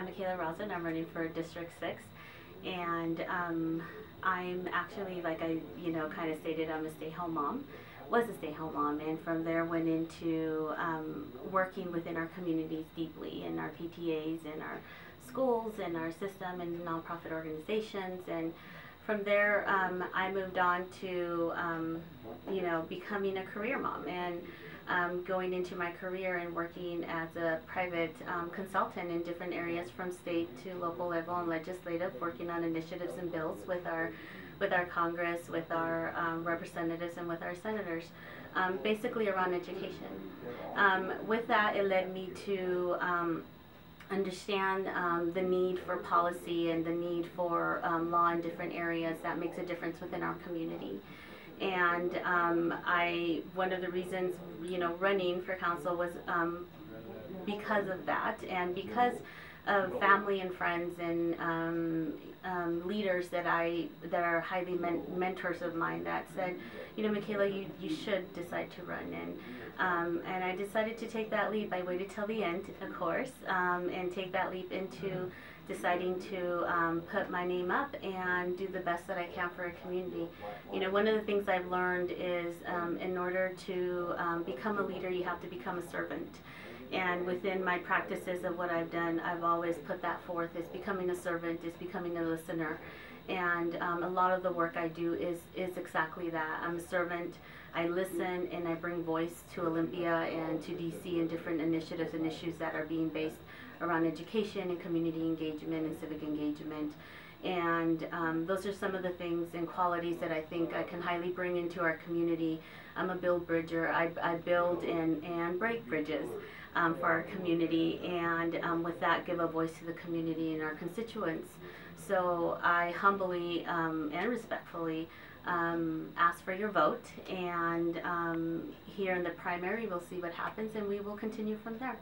I'm Micaela Razo. I'm running for District 6. And um, I'm actually, like I, you know, kind of stated, I'm a stay-home mom. Was a stay-home mom, and from there went into um, working within our communities deeply in our PTAs, in our schools, in our system, and nonprofit organizations, and from there, um, I moved on to, um, you know, becoming a career mom and um, going into my career and working as a private um, consultant in different areas from state to local level and legislative, working on initiatives and bills with our with our Congress, with our um, representatives, and with our senators, um, basically around education. with that, it led me to understand um, the need for policy and the need for um, law in different areas that makes a difference within our community. And um, I, one of the reasons, you know, running for council was um, because of that, and because of family and friends and um, um, leaders that I that are highly men mentors of mine that said, you know, Micaela, you, you should decide to run, and um, and I decided to take that leap. I waited till the end, of course, um, and take that leap into deciding to um, put my name up and do the best that I can for a community. You know, one of the things I've learned is um, in order to um, become a leader, you have to become a servant. And within my practices of what I've done, I've always put that forth is becoming a servant, is becoming a listener. And um, a lot of the work I do is, is exactly that. I'm a servant, I listen, and I bring voice to Olympia and to DC and different initiatives and issues that are being based around education and community engagement and civic engagement. And um, those are some of the things and qualities that I think I can highly bring into our community. I'm a build bridger. I, I build and, and break bridges um, for our community, and um, with that, give a voice to the community and our constituents. So I humbly um, and respectfully um, ask for your vote, and um, here in the primary, we'll see what happens, and we will continue from there.